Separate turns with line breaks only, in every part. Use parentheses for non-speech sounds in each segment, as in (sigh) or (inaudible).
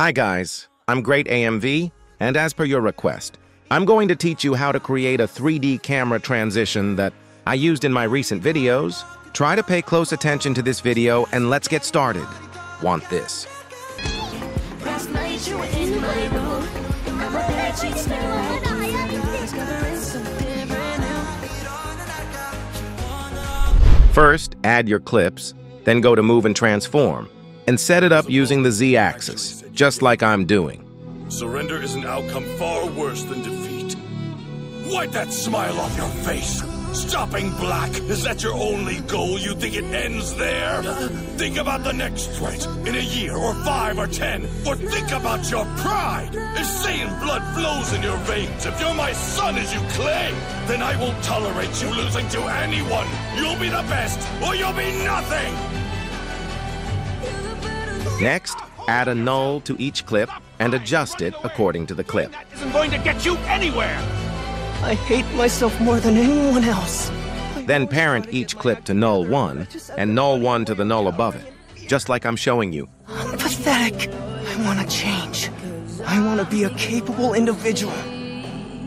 Hi guys, I'm Great AMV, and as per your request, I'm going to teach you how to create a 3D camera transition that I used in my recent videos. Try to pay close attention to this video and let's get started. Want this? First, add your clips, then go to Move and Transform, and set it up using the Z-axis, just like I'm doing.
Surrender is an outcome far worse than defeat. Wipe that smile off your face! Stopping Black, is that your only goal? You think it ends there? Think about the next threat, in a year, or five, or ten, or think about your pride! If Saiyan blood flows in your veins, if you're my son as you claim, then I won't tolerate you losing to anyone! You'll be the best, or you'll be nothing!
Next, add a null to each clip and adjust it according to the clip.
That isn't going to get you anywhere!
I hate myself more than anyone else.
Then parent each clip to null 1 and null 1 to the null above it, just like I'm showing you.
I'm pathetic. I want to change. I want to be a capable individual.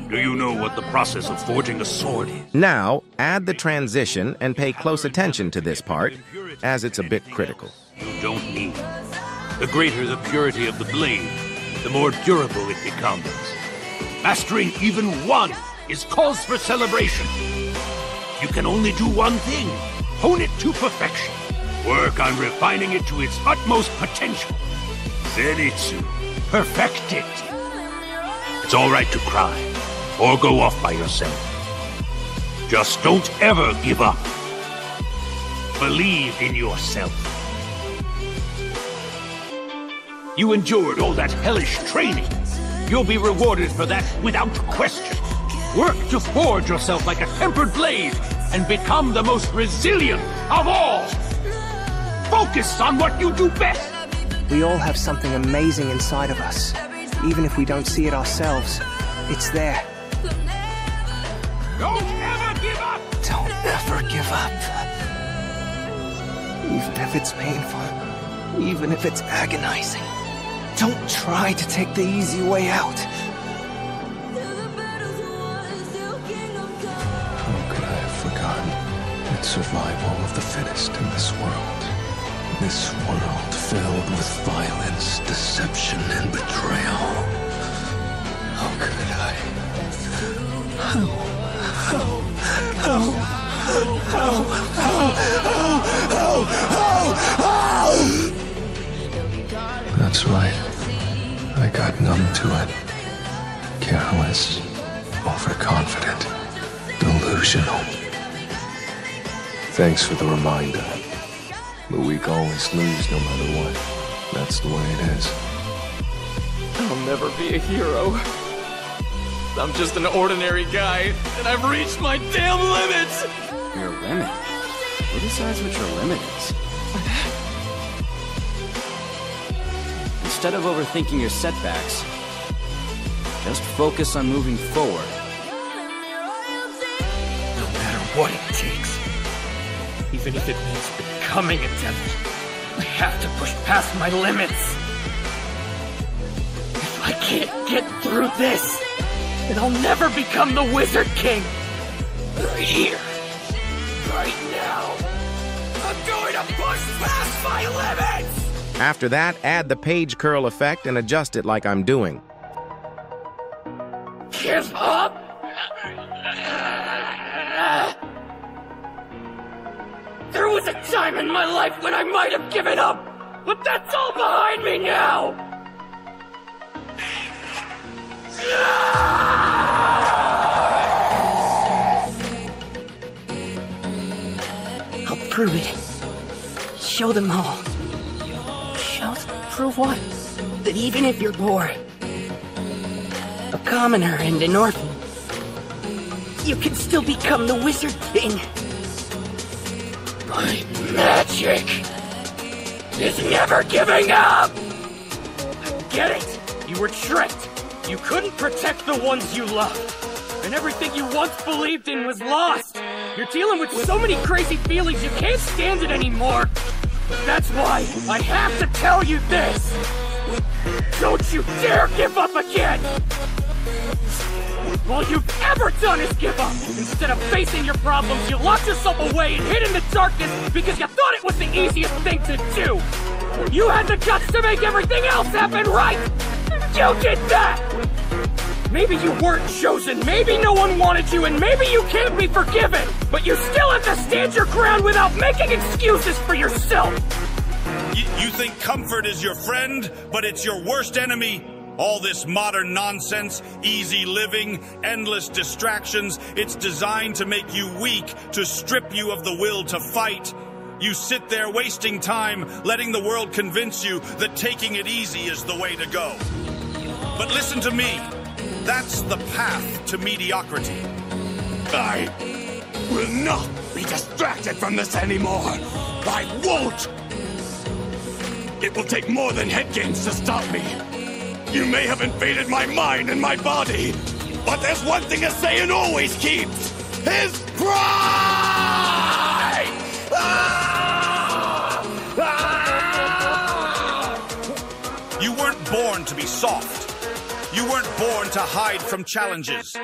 Do you know what the process of forging a sword is?
Now, add the transition and pay close attention to this part, as it's a bit critical.
You don't need. The greater the purity of the blade, the more durable it becomes. Mastering even one is cause for celebration. You can only do one thing hone it to perfection. Work on refining it to its utmost potential. Zenitsu, perfect it. It's all right to cry, or go off by yourself. Just don't ever give up. Believe in yourself. You endured all that hellish training. You'll be rewarded for that without question. Work to forge yourself like a tempered blade and become the most resilient of all. Focus on what you do best.
We all have something amazing inside of us. Even if we don't see it ourselves, it's there.
Don't ever give up.
Don't ever give up. Even if it's painful, even if it's agonizing. Don't try to take the easy way out.
How could I have forgotten that survival of the fittest in this world? This world filled with violence, deception, and betrayal. How could I got numb to it. Careless, overconfident, delusional. Thanks for the reminder. The weak always lose no matter what. That's the way it is.
I'll never be a hero. I'm just an ordinary guy, and I've reached my damn limits!
Your limit? Who decides what your limit is? (laughs) Instead of overthinking your setbacks, just focus on moving forward.
No matter what it takes, even if it means becoming a devil, I have to push past my limits. If I can't get through this, then I'll never become the Wizard King. Right here, right now, I'm going to push past my limits!
After that, add the page curl effect and adjust it like I'm doing.
Give up? There was a time in my life when I might have given up, but that's all behind me now!
I'll prove it. Show them all. Prove what?
That even if you're poor, a commoner and an orphan, you can still become the Wizard King. My magic is never giving up! Get it? You were tricked. You couldn't protect the ones you love. And everything you once believed in was lost. You're dealing with so many crazy feelings you can't stand it anymore. That's why I have to tell you this. Don't you dare give up again! All you've ever done is give up! Instead of facing your problems, you locked yourself away and hid in the darkness because you thought it was the easiest thing to do! You had the guts to make everything else happen right! You did that! Maybe you weren't chosen, maybe no one wanted you, and maybe you can't be forgiven! But you still have to stand your ground without making excuses for yourself!
You, you think comfort is your friend, but it's your worst enemy? All this modern nonsense, easy living, endless distractions, it's designed to make you weak, to strip you of the will to fight. You sit there wasting time, letting the world convince you that taking it easy is the way to go. But listen to me. That's the path to mediocrity.
I will not be distracted from this anymore. I won't! It will take more than head games to stop me. You may have invaded my mind and my body, but there's one thing a Saiyan always keeps his pride! Ah! Ah!
You weren't born to be soft. You weren't born to hide from challenges.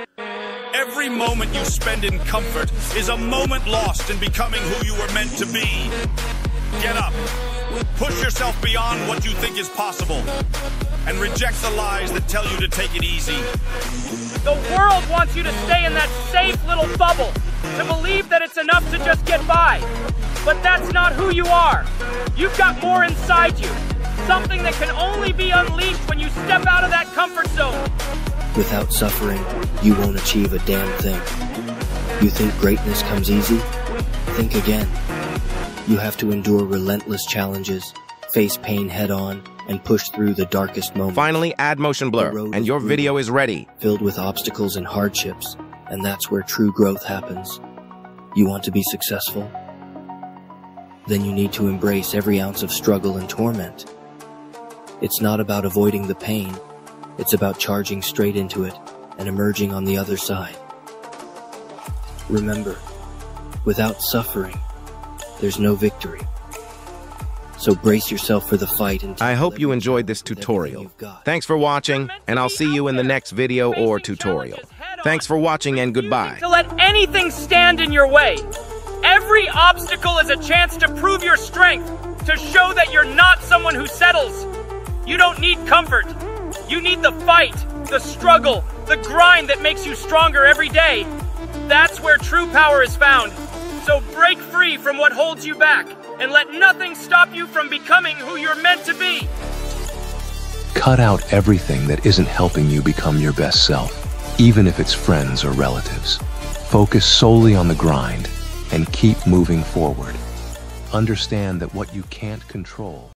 Every moment you spend in comfort is a moment lost in becoming who you were meant to be. Get up. Push yourself beyond what you think is possible. And reject the lies that tell you to take it easy.
The world wants you to stay in that safe little bubble, to believe that it's enough to just get by. But that's not who you are. You've got more inside you. Something that can only be unleashed when you step out of that comfort zone.
Without suffering, you won't achieve a damn thing. You think greatness comes easy? Think again. You have to endure relentless challenges, face pain head on, and push through the darkest moments.
Finally, add motion blur, and your video is ready.
Filled with obstacles and hardships, and that's where true growth happens. You want to be successful? Then you need to embrace every ounce of struggle and torment. It's not about avoiding the pain, it's about charging straight into it and emerging on the other side. Remember, without suffering, there's no victory. So brace yourself for the fight and
I hope you enjoyed this tutorial. Thanks for watching, and I'll see you in the next video or tutorial. Thanks for watching and goodbye.
To let anything stand in your way. Every obstacle is a chance to prove your strength, to show that you're not someone who settles. You don't need comfort. You need the fight, the struggle, the grind that makes you stronger every day. That's where true power is found. So break free from what holds you back and let nothing stop you from becoming who you're meant to be.
Cut out everything that isn't helping you become your best self, even if it's friends or relatives. Focus solely on the grind and keep moving forward. Understand that what you can't control